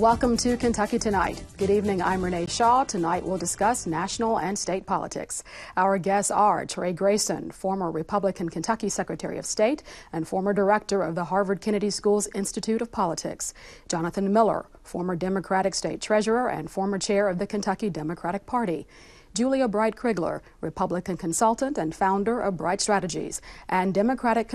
Welcome to Kentucky Tonight. Good evening. I'm Renee Shaw. Tonight we'll discuss national and state politics. Our guests are Trey Grayson, former Republican Kentucky Secretary of State and former director of the Harvard Kennedy School's Institute of Politics, Jonathan Miller, former Democratic State Treasurer and former chair of the Kentucky Democratic Party. Julia Bright Crigler, Republican consultant and founder of Bright Strategies, and Democratic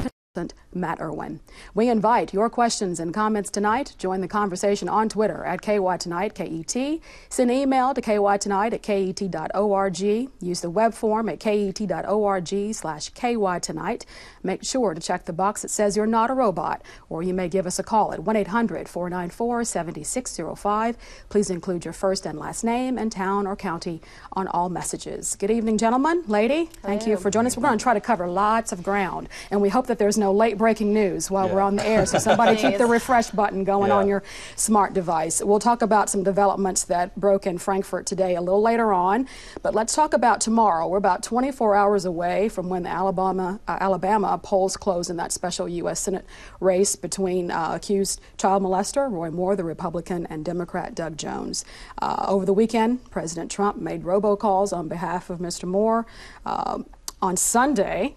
Matt Erwin. We invite your questions and comments tonight. Join the conversation on Twitter at KY Tonight, KET. Send email to kytonight at ket.org. Use the web form at ket.org slash KY Tonight. Make sure to check the box that says you're not a robot, or you may give us a call at 1 800 494 7605. Please include your first and last name and town or county on all messages. Good evening, gentlemen. Lady, thank you for joining us. We're going to try to cover lots of ground, and we hope that there's no no late breaking news while yeah. we're on the air. So somebody keep the refresh button going yeah. on your smart device. We'll talk about some developments that broke in Frankfort today a little later on. But let's talk about tomorrow. We're about 24 hours away from when the Alabama uh, Alabama polls close in that special U.S. Senate race between uh, accused child molester Roy Moore, the Republican, and Democrat Doug Jones. Uh, over the weekend, President Trump made robocalls on behalf of Mr. Moore. Uh, on Sunday,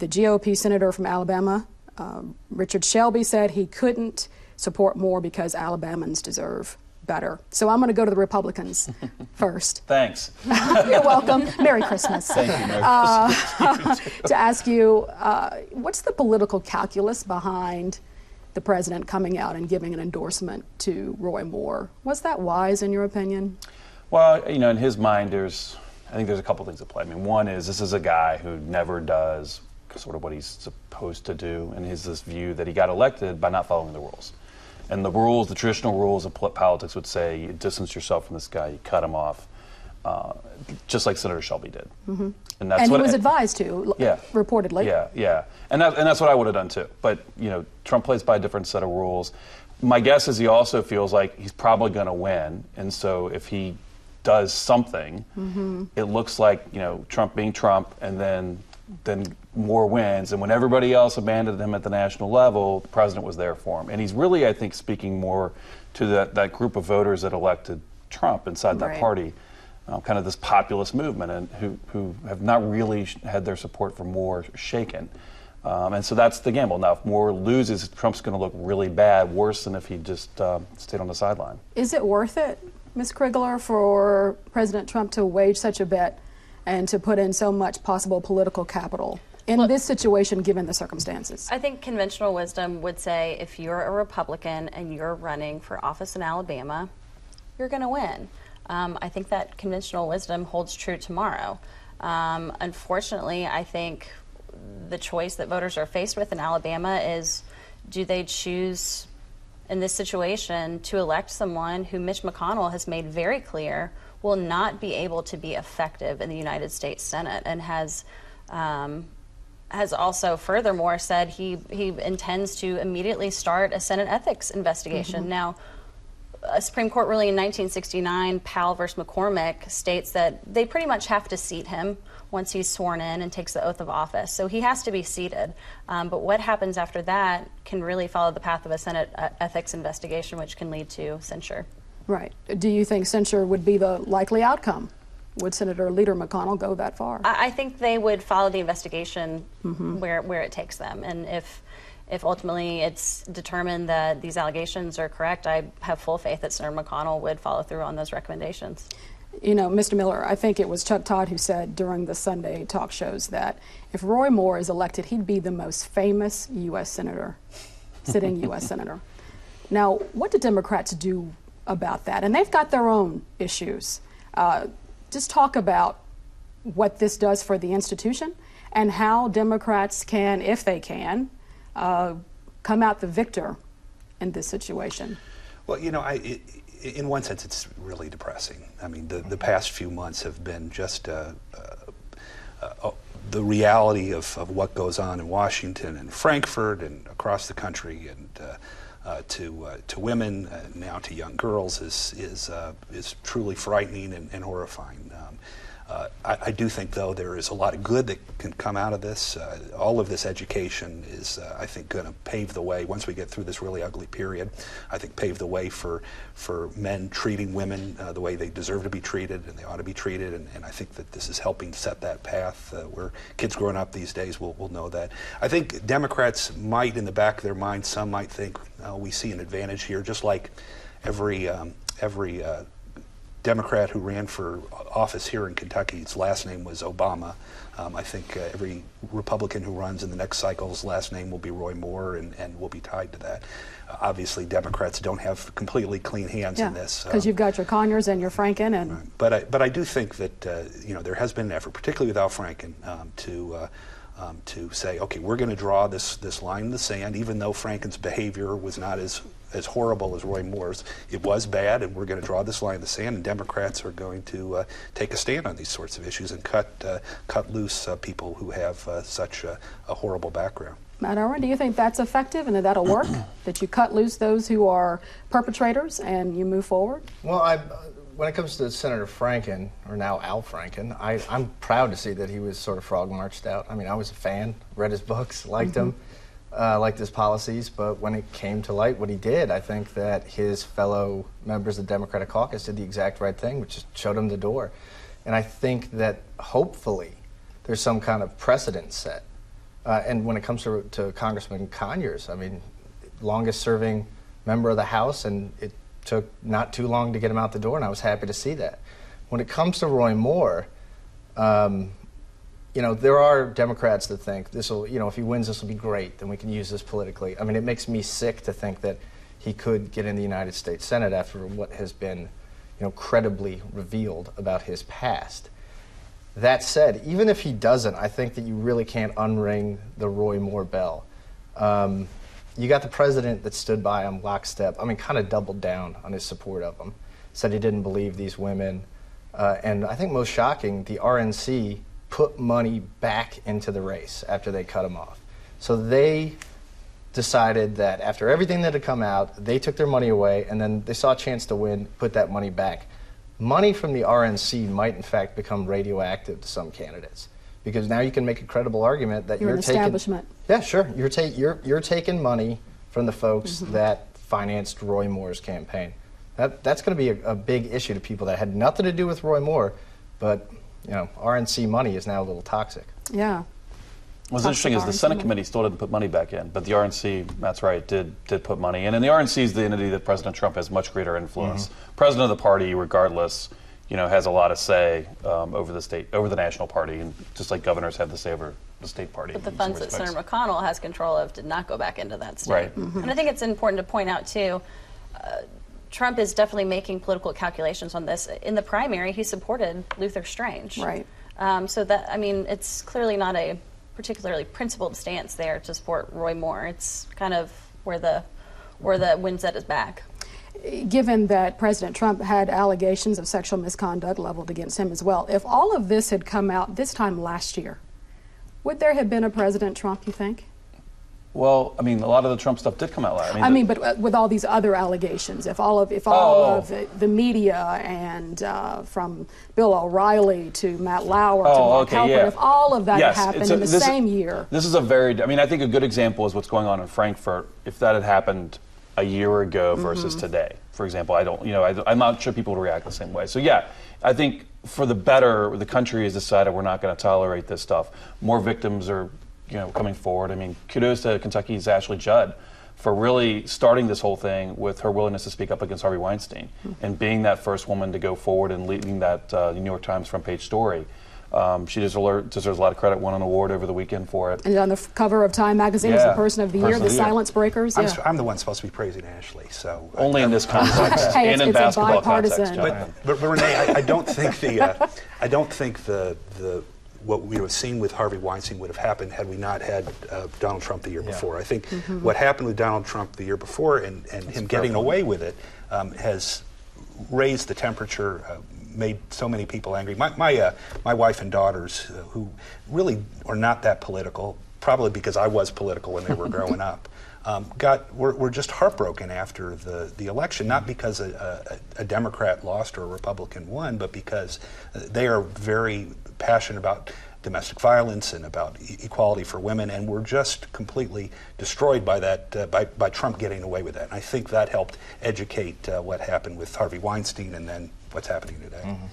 the GOP senator from Alabama, uh, Richard Shelby, said he couldn't support Moore because Alabamans deserve better. So I'm going to go to the Republicans first. Thanks. You're welcome. Merry Christmas. Thank you. Merry uh, to ask you, uh, what's the political calculus behind the president coming out and giving an endorsement to Roy Moore? Was that wise, in your opinion? Well, you know, in his mind, there's I think there's a couple things at play. I mean, one is this is a guy who never does sort of what he's supposed to do, and his this view that he got elected by not following the rules. And the rules, the traditional rules of politics would say you distance yourself from this guy, you cut him off, uh, just like Senator Shelby did. Mm-hmm. And that's and what he was advised to, yeah, reportedly. Yeah, yeah, and that, and that's what I would have done too. But you know, Trump plays by a different set of rules. My guess is he also feels like he's probably going to win, and so if he does something, mm-hmm. it looks like you know Trump being Trump, and then then Moore wins. And when everybody else abandoned him at the national level, the president was there for him. And he's really, I think, speaking more to that, that group of voters that elected Trump inside that right. party, uh, kind of this populist movement, and who, who have not really had their support for Moore shaken. Um, and so that's the gamble. Now, if Moore loses, Trump's going to look really bad, worse than if he just uh, stayed on the sideline. Is it worth it, Ms. Crigler, for President Trump to wage such a bet and to put in so much possible political capital in well, this situation given the circumstances? I think conventional wisdom would say if you're a Republican and you're running for office in Alabama, you're going to win. Um, I think that conventional wisdom holds true tomorrow. Um, unfortunately, I think the choice that voters are faced with in Alabama is do they choose in this situation to elect someone who Mitch McConnell has made very clear will not be able to be effective in the United States Senate and has um, has also furthermore said he he intends to immediately start a Senate ethics investigation. Mm-hmm. Now, a Supreme Court ruling in 1969, Powell versus McCormack, states that they pretty much have to seat him once he's sworn in and takes the oath of office. So he has to be seated. Um, but what happens after that can really follow the path of a Senate uh, ethics investigation, which can lead to censure. Right. Do you think censure would be the likely outcome? Would Senator Leader McConnell go that far? I think they would follow the investigation mm-hmm. where, where it takes them. And if, if ultimately it's determined that these allegations are correct, I have full faith that Senator McConnell would follow through on those recommendations. You know, Mr. Miller, I think it was Chuck Todd who said during the Sunday talk shows that if Roy Moore is elected, he'd be the most famous U.S. Senator, sitting U.S. Senator. Now, what do Democrats do about that. And they've got their own issues. Uh, just talk about what this does for the institution and how Democrats can, if they can, uh, come out the victor in this situation. Well, you know, I, it, in one sense, it's really depressing. I mean, the, the past few months have been just uh, uh, uh the reality of, of what goes on in Washington and Frankfort and across the country and uh, to uh, to women, uh, now to young girls, is is uh, is truly frightening and, and horrifying. Um, Uh, I, I, do think, though, there is a lot of good that can come out of this. Uh, all of this education is, uh, I think, going to pave the way once we get through this really ugly period. I think pave the way for for men treating women uh, the way they deserve to be treated and they ought to be treated. And, and I think that this is helping set that path uh, where kids growing up these days will, will know that. I think Democrats might, in the back of their mind, some might think we see an advantage here, just like every um, every Democrat who ran for office here in Kentucky, his last name was Obama. Um, I think uh, every Republican who runs in the next cycle's last name will be Roy Moore and, and will be tied to that. Uh, obviously, Democrats don't have completely clean hands yeah, in this. Because um, you've got your Conyers and your Franken. and. Right. But, I, but I do think that uh, you know, there has been an effort, particularly without Franken, um, to uh, um, to say, okay, we're going to draw this, this line in the sand, even though Franken's behavior was not as, as horrible as Roy Moore's. It was bad, and we're going to draw this line in the sand, and Democrats are going to uh, take a stand on these sorts of issues and cut, uh, cut loose uh, people who have uh, such a, a, horrible background. Matt Erwin, do you think that's effective and that that'll work? that you cut loose those who are perpetrators and you move forward? Well, I when it comes to Senator Franken, or now Al Franken, I, am proud to see that he was sort of frog marched out. I mean, I was a fan, read his books, liked mm-hmm. him, uh, liked his policies, but when it came to light what he did, I think that his fellow members of the Democratic caucus did the exact right thing, which is showed him the door. And I think that hopefully there's some kind of precedent set. Uh, and when it comes to, to Congressman Conyers, I mean, longest serving member of the House, and it took not too long to get him out the door, and I was happy to see that. When it comes to Roy Moore, um, you know, there are Democrats that think this will, you know, if he wins, this will be great, then we can use this politically. I mean, it makes me sick to think that he could get in the United States Senate after what has been, you know, credibly revealed about his past. That said, even if he doesn't, I think that you really can't unring the Roy Moore bell. Um, you got the president that stood by him lockstep. I mean, kind of doubled down on his support of him. Said he didn't believe these women. Uh, and I think most shocking, the RNC put money back into the race after they cut him off. So they decided that after everything that had come out, they took their money away and then they saw a chance to win, put that money back. Money from the RNC might, in fact, become radioactive to some candidates because now you can make a credible argument that you're, you're taking. Establishment. Yeah, sure. You're, ta- you're, you're taking money from the folks mm-hmm. that financed Roy Moore's campaign. That, that's going to be a, a, big issue to people that had nothing to do with Roy Moore, but you know, RNC money is now a little toxic. Yeah. What's interesting is the Senate money. committee still didn't put money back in, but the RNC, that's right, did did put money in. And the RNC is the entity that President Trump has much greater influence. Mm-hmm. President of the party, regardless, you know, has a lot of say um, over the state, over the national party, and just like governors have the say over the state party. But the funds that Senator McConnell has control of did not go back into that state. Right. Mm-hmm. And I think it's important to point out too. Uh, Trump is definitely making political calculations on this. In the primary, he supported Luther Strange. Right. Um, so that I mean, it's clearly not a particularly principled stance there to support Roy Moore. It's kind of where the where the wind set is back given that President Trump had allegations of sexual misconduct leveled against him as well, if all of this had come out this time last year, would there have been a President Trump, you think? Well, I mean, a lot of the Trump stuff did come out last. I mean, I mean but uh, with all these other allegations, if all of if all oh. of the, the, media and uh, from Bill O'Reilly to Matt Lauer oh, to Mark okay, Halperin, yeah. if all of that yes, happened a, in the same year, this is a very. I mean, I think a good example is what's going on in Frankfort. If that had happened a year ago versus mm-hmm. today. For example, I don't, you know, I, am not sure people would react the same way. So yeah, I think for the better, the country has decided we're not going to tolerate this stuff. More victims are, you know, coming forward. I mean, kudos to Kentucky's Ashley Judd for really starting this whole thing with her willingness to speak up against Harvey Weinstein mm-hmm. and being that first woman to go forward and leading that uh, New York Times front page story. Um, she deserves, deserves a lot of credit. Won an award over the weekend for it. And on the f- cover of Time magazine yeah. the Person of the Year, the, the Silence Breakers. I'm, yeah. I'm, the one supposed to be praising Ashley, so only in this context hey, and in basketball context. But, but, but, Renee, I, I, don't think the uh, I don't think the the what we would have seen with Harvey Weinstein would have happened had we not had uh, Donald Trump the year yeah. before. I think mm-hmm. what happened with Donald Trump the year before and, and him getting away with it um, has raised the temperature uh, made so many people angry. My, my, uh, my wife and daughters, uh, who really are not that political, probably because I was political when they were growing up, um, got were, were just heartbroken after the, the election, not because a, a, a Democrat lost or a Republican won, but because uh, they are very passionate about domestic violence and about e- equality for women, and were just completely destroyed by that uh, by, by Trump getting away with that. And I think that helped educate uh, what happened with Harvey Weinstein and then what's happening today. Mm-hmm.